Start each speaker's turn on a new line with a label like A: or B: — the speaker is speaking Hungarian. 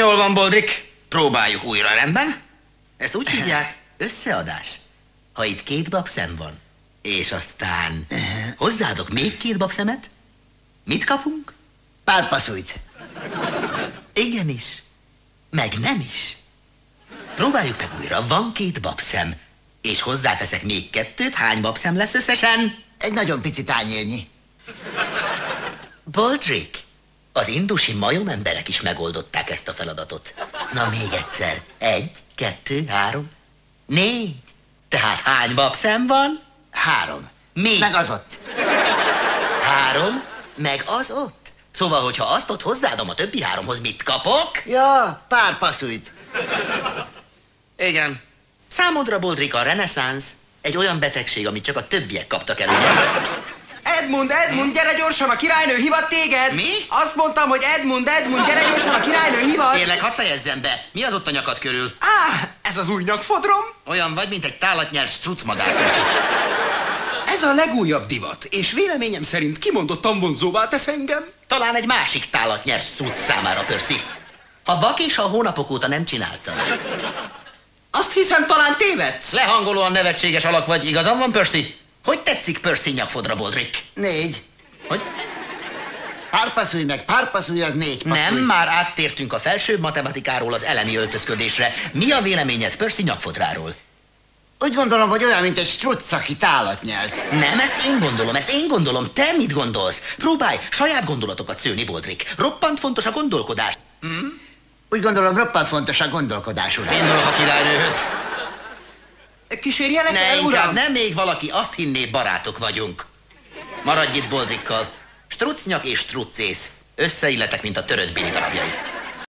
A: Jól van, Boldrik. Próbáljuk újra, rendben? Ezt úgy hívják, összeadás. Ha itt két babszem van, és aztán hozzáadok még két babszemet, mit kapunk?
B: Párpaszújt.
A: Igenis. Meg nem is. Próbáljuk meg újra. Van két babszem. És hozzáteszek még kettőt. Hány babszem lesz összesen?
B: Egy nagyon pici tányérnyi.
A: Boldrick, az indusi majom emberek is megoldották ezt a feladatot. Na még egyszer. Egy, kettő, három, négy. Tehát hány babszem van?
B: Három.
A: Mi?
B: Meg az ott.
A: Három, meg az ott. Szóval, hogyha azt ott hozzáadom a többi háromhoz, mit kapok?
B: Ja, párpaszújt.
A: Igen. Számodra, Boldrik, a reneszánsz egy olyan betegség, amit csak a többiek kaptak elő.
C: Edmund, Edmund, gyere gyorsan, a királynő hivat téged!
A: Mi?
C: Azt mondtam, hogy Edmund, Edmund, gyere gyorsan, a királynő hivat!
A: Kérlek, hadd fejezzem be. Mi az ott a nyakad körül?
C: Á, ez az új nyakfodrom?
A: Olyan vagy, mint egy tálatnyert strucmadár köszi.
C: Ez a legújabb divat, és véleményem szerint kimondottan vonzóvá tesz engem.
A: Talán egy másik tálatnyert struc számára, Percy. Ha vak és ha hónapok óta nem csináltad.
C: Azt hiszem, talán tévedsz.
A: Lehangolóan nevetséges alak vagy, igazam van, Percy? Hogy tetszik Percy nyakfodra, Boldrik?
B: Négy.
A: Hogy?
B: Párpaszúj meg párpaszúj az négy paszúj.
A: Nem, már áttértünk a felsőbb matematikáról az elemi öltözködésre. Mi a véleményed Percy nyakfodráról?
B: Úgy gondolom, hogy olyan, mint egy struc, aki tálat nyelt.
A: Nem, ezt én gondolom, ezt én gondolom. Te mit gondolsz? Próbálj saját gondolatokat szőni, Boldrik. Roppant fontos a gondolkodás.
B: Úgy gondolom, roppant fontos a gondolkodás, uram.
A: Indulok a királynőhöz.
C: Kísérjelek
A: Ne,
C: el,
A: inkább
C: uram?
A: nem még valaki azt hinné, barátok vagyunk. Maradj itt Boldrikkal. Strucnyak és struccész. Összeilletek, mint a törött bili.